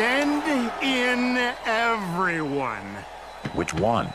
Send in everyone. Which one?